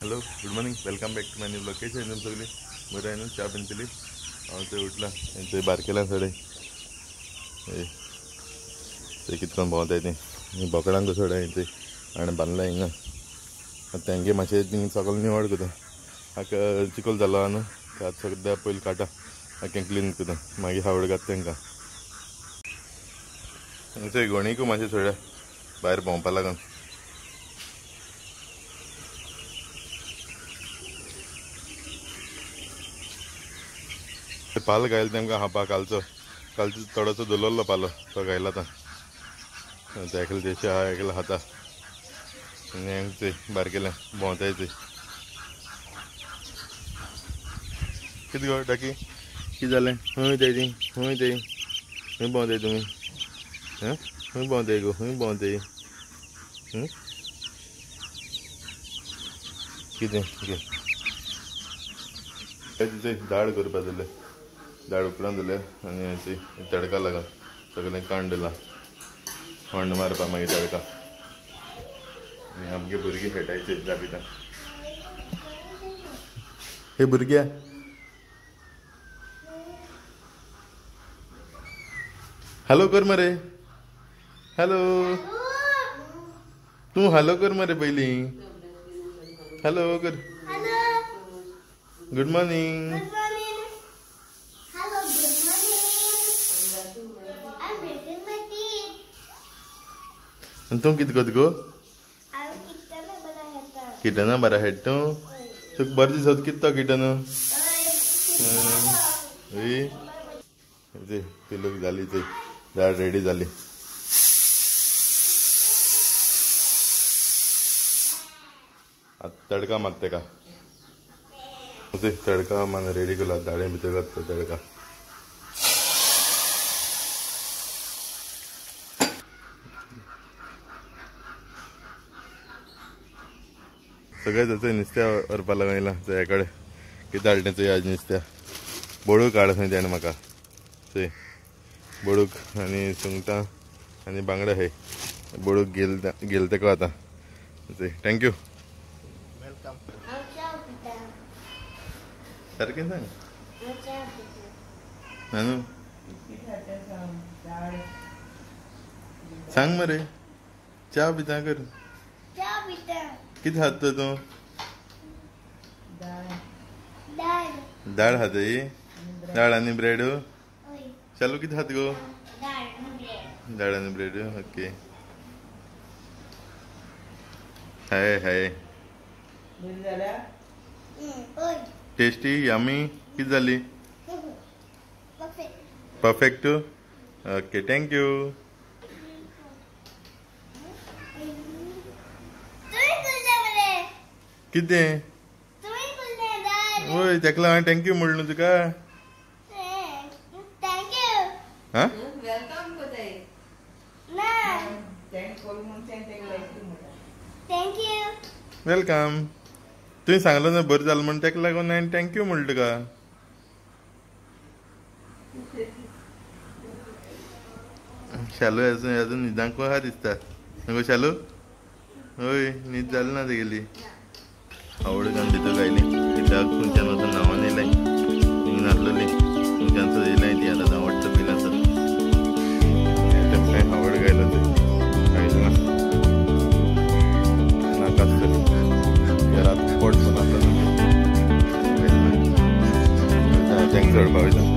Hello good morning welcome back to my new blog एकदम सगळी बरं आहे ना चहा पिंतली ते उठला ते बारकेला सडे ए ते कितकोन भोंवताय आहे ते बोकडांक सोड आहे ते आनी बांदलां हिंगा तेंगे मातशें थिंग सगळें निवड करता हाका चिकल जालो आहा न्हू ते आतां सद्या पयलीं काटा। हाका क्लीन करता मागीर हावड घात तेंकां थंय गोणीकू मातशें सोड्या भायर भोंवपा लागून पाल घायल तेमकां हापा कालचो कालचो थोडोसो दवरलो पालो तो घायला आतां. ते एकले तेशे आहा एकले हाता. आनी हेंग ते बारकेले भोंवताय ते कितें गो डाकी कितें जालें खंय तेजी खंय ते खंय भोंवताय तुमी हं? खंय भोंवताय गो खंय भोंवताय कितें? कितें तिथे दाळ करपा जालें दाळ उपरांत जालें आनी हेची तडका लागून सगळें काण दिला फोंड मारपा मागीर तडका. आनी आमगे भुरगीं खेळटायचे जापिता. हे भुरग्या हॅलो कर मरे हॅलो. तूं हॅलो कर मरे पयलीं हॅलो. कर. Good morning. आनी तूं कितें कोत गो है किटना बरा हेड तूं तुका बरें दिसत कितें तो किटन पिलूक जाली ती दाळ रेडी जाली आतां तडका मात तेका ते तडका मान रेडी केला दाळे भितर घातलो तडका सगळें जाते नुस्त्या व्हरपा लागून येयला थंय कडेन कितें हाडलें चोय आज नुस्त्या. बोडूक हाड खंय तेणें म्हाका थंय बोडूक आनी सुंगटां आनी बांगडे हे. बोडूक गेल गेल तेका आतां? थंय थँक्यू सारकें सांग. I'm ciao नानू. सांग मरे. च्या पिता कर. कितें खात तर तूं. दाळ खातय दाळ आनी ब्रेड. चालू कितें खात गो. दाळ आनी bread okay hi hi. Tasty yummy किती झाली. परफेक्ट ओके थँक्यू तुम्ही कुठले मरे कितें. होय तेका हांवें थँक्यू म्हणलो तुका थँक्यू हा? वेलकम तुवें सांगलो ना बरें जालें म्हण तेका लागून हांवें थँक्यू म्हणलो तुका शालू अजून अजून न्हिदांक आहा दिसता नको शालू? होय न्हीद जाली ना तेगेली आवड घालून तिथं गायली कित्याक खंयच्यान वचून नांवान येयलाय थिंग नासलेली खंयच्यान येयलाय ती आतां आवडटा आवडतं सर काय आवड गायलो ते? कांयच ना घरात पोट पण आता. वयता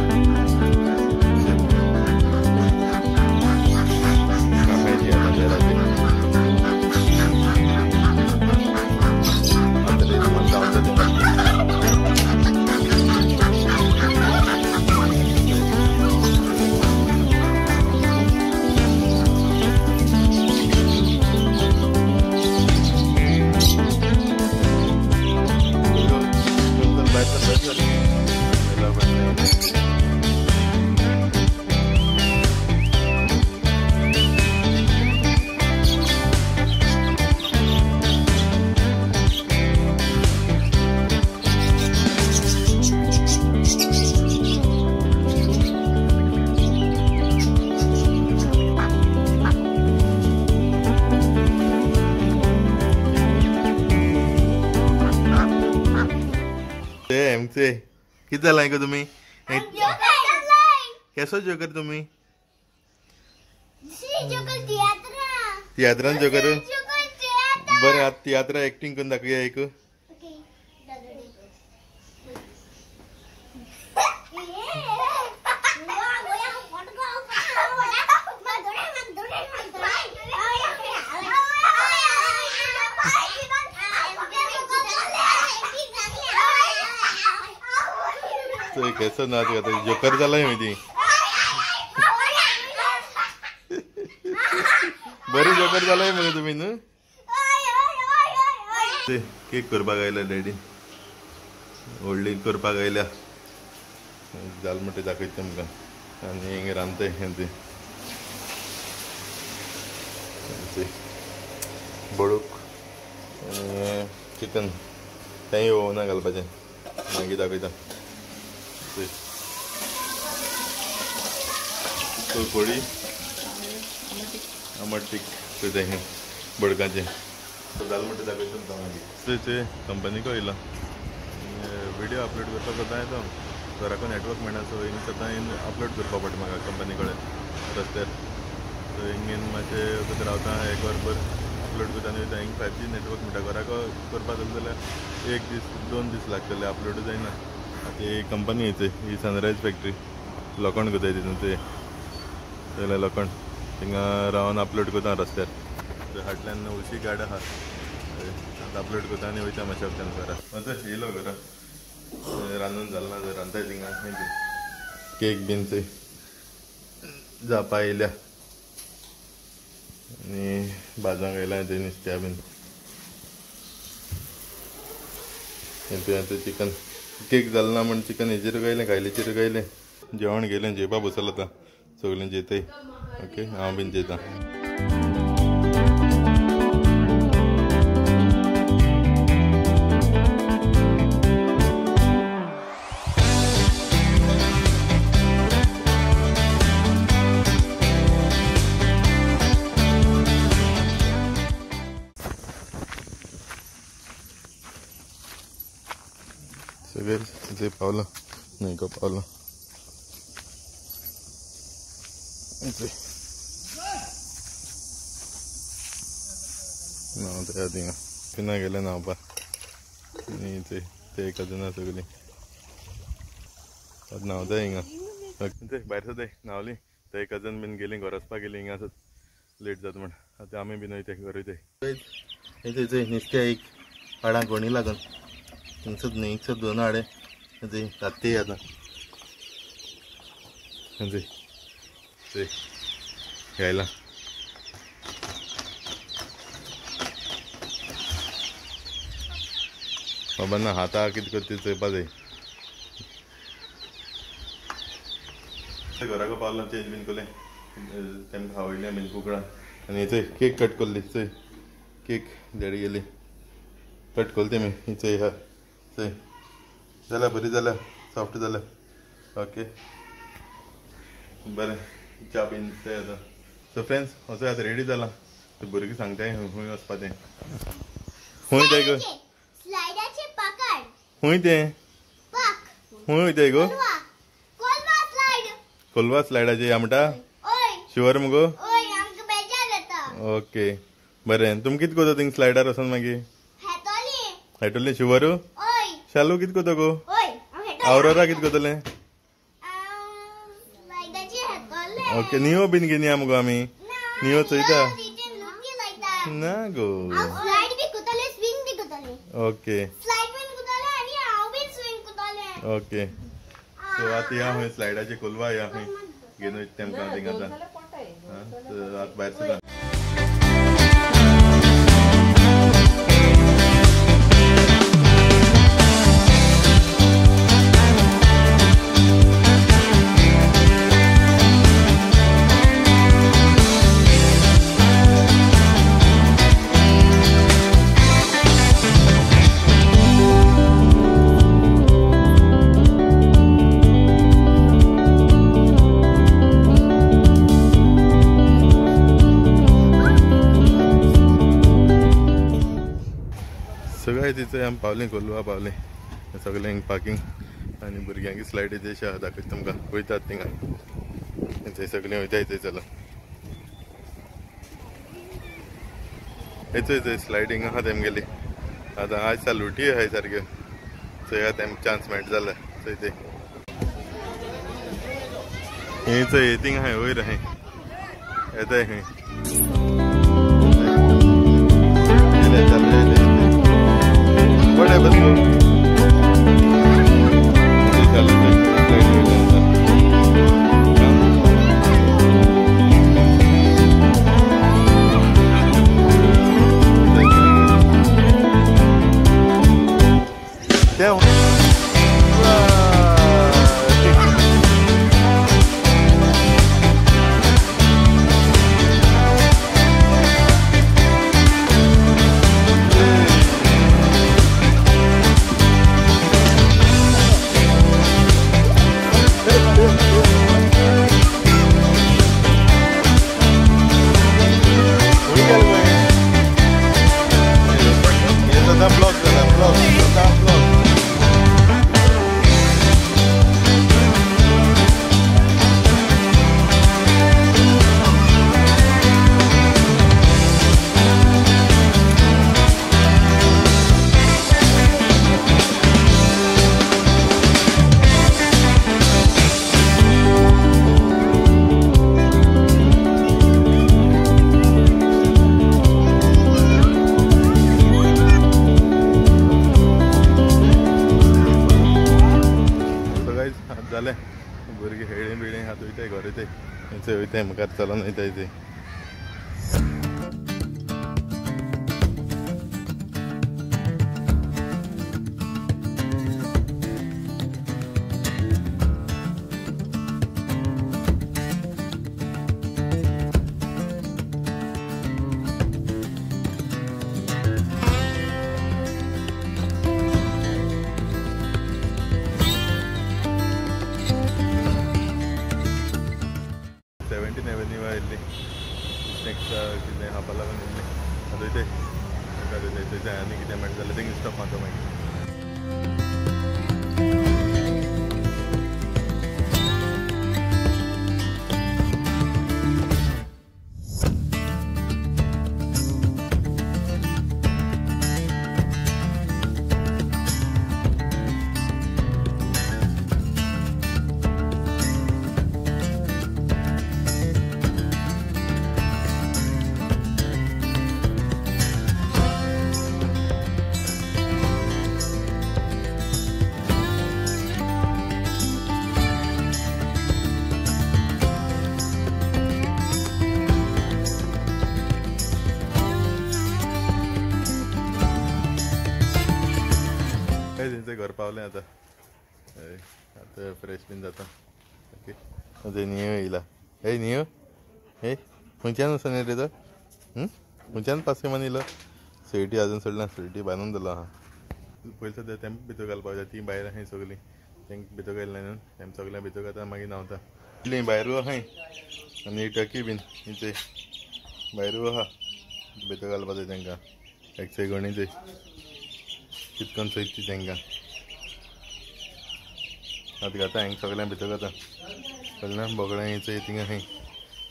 हेमचे किती जालां गो तुमी I'm Joker. Joker. केसो जोकर तुमी She Joker theater. तियात्रान जोकर. बरें आतां तियात्रा एक्टींग करून दाखया एक तो केसो नाच घाता जोकर जालां ती बरी जोकर जालाय मगे तुमी न्हू ते केक करपाक आयल्या डॅडी. व्हडली करपाक आयल्या जाल म्हणटा दाखयता तुमकां आनी हिंग रांदताय हें ते. ते बडूक चिकन. तेंय ओवना घालपाचें. मागीर दाखयता ते कोळी आमट तीक करता हें बडकाचें जाल म्हणटा दाखयता तुमकां मागीर ते कंपनीक येयला व्हिडिओ अपलोड करपाक कोता येता घराको नेटवर्क मेळना सो हिंग सदां येवन अपलोड करपा पडटा म्हाका कंपनी कडेन रस्त्यार सो हिंग येवन मातशें खंय रावता एक वरभर अपलोड करता आनी वयता हिंग फायव जी नेटवर्क मेळटा घराको करपा जालें जाल्यार एक दीस दोन दीस लागतले अपलोड जायना आतां कंपनी येते ही सनरायज फॅक्टरी लोखंड करताय तितून ते? जाल्यार लोखंड. थिंगा रावन अपलोड करता रस्त्यार ते फाटल्यान उशी गाड आहा आतां अपलोड करता आनी वयता मातशें घरा मातसो येयलो घरा रांदून जालें ना रांदताय थिंगा केक बीन ते जावपा येयल्या आनी भाजांक येयल्या ते नुस्त्या बीन. हें आतां चिकन केक जालें ना म्हण चिकन हेजेर गायलें खायलेचेर गायलें जेवण गेलें जेवपा बसलो आतां सगलें जेतय ओके हांव बीन जेता सगळे जे पावलं नाही का पावलं इथे नाव ते थिंगा पिना गेले न्हांवपा आनी ते ते एक अजून सगळी आतां न्हांवता हिंगा ते भायर सो ते न्हांवली ते एक अजून बीन गेली घर वचपा गेली हिंगा आसत लेट जाता म्हण आतां आमी बीन वयता घर वयताय इथे नुस्त्या एक हाडांक कोणी लागून हिंगसत न्ही हिंगसत दोन हाडे ते रात्ती आतां ते ते घ्यायला बाबा ना हाता कितें करता चोयपा जाय घराको पावलो चेंज बीन कोलें तेमकां खावयलें बीन कुकडां आनी चोय केक कट कोल्ली चोय केक देड गेली कट कोल तेमी चोय हा चोय जाल्या बरी जाल्या सॉफ्ट जाल्या ओके बरें च्या बीन ते आतां. सो फ्रेंड्स असो आतां रेडी जाला ते भुरगीं सांगताय खंय वचपा तें खंय ते गो. खंय तें. पक. खंय वयताय गो. कोलवा. कोलवा स्लायड कोलवा स्लायडाचे या म्हणटा शुअर मुगो ओके बरें तुमी कितें कोता थिंग स्लायडार वचोन मागीर हेटोले शुवर? ओय शालू कितें कोता गो ओय हांव हेतोली आवरोरा कितें कोतलें ओके नियो बीन घेवन या मुगो आमी। नियो चोयता ना गो। ओके। ओके। सो आतां या खंय स्लायडाचे कोलवा या खंय घेवन वयता तेमकां थिंग आतां आतां भायर सुद्दां सगळे आमी पावलीं कोलवा पावलीं. सगळ्यांक पार्किंग आनी भुरग्यांक स्लायडीचे अशें आहा दाखयता तुमकां वयतात थिंगा थंय सगळीं वयताय थंय चला. थंय थंय स्लायडींग आहा तेमगेली आतां आज सालुटी लुटी आहाय सारक्यो थंय तेमकां चान्स मेळटा जाल्यार थंय ते हे थंय थिंग आहाय वयर आहाय येताय खंय whatever. थंय वयताय मुखार चलोन आतां वयताय मुखार वयताय थंय आनी कितें मेळटा जाल्यार थिंग स्टॉप मारता मागीर जाता. ओके आतां नियो येयला हे नियो हे खंयच्यान वचून येयले तो खंयच्यान पास मान येयलो स्विटी आजून सोडला स्विटी बांदून दवरलो आहा पयलीं सद्या तेंप भितर घालपाक जाय तीं भायर आहाय सगलीं तेंक भितर घालना न्हू तेम सगळ्या भितर घालता मागीर न्हांवता इतलीं भायरू आहाय आनी टकी बीन इथे. भायरू आहा भितर घालपा जाय तेंकां एकशे गणी जाय कितकोन चोयता तेंकां आतां घाता हांगा सगळ्यां भितर घाता. सगळ्यां बोगड्यां चोय थिंगा खंय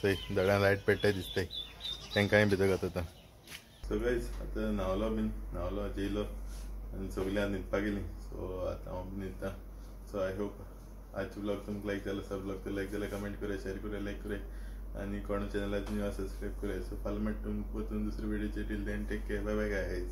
चोय झाडां लायट पेट्टाय दिसताय. तेंकांय भितर घाता आतां. सगळेच आतां न्हांवलो बीन न्हांवलो जेयलो आनी सगळ्यां न्हिदपाक गेलीं. सो आतां हांव बी न्हिदता सो आय होप आजचे ब्लॉग तुमकां लायक जालो सब ब्लॉग लायक जाल्यार कमेंट करा शेअर करा लायक करा आनी कोण चॅनलाचेर न्यू सबस्क्राईब कराय. सो फाल्यां मेळटा तुमकां परतून दुसरे व्हिडिओचे till then take care bye bye guys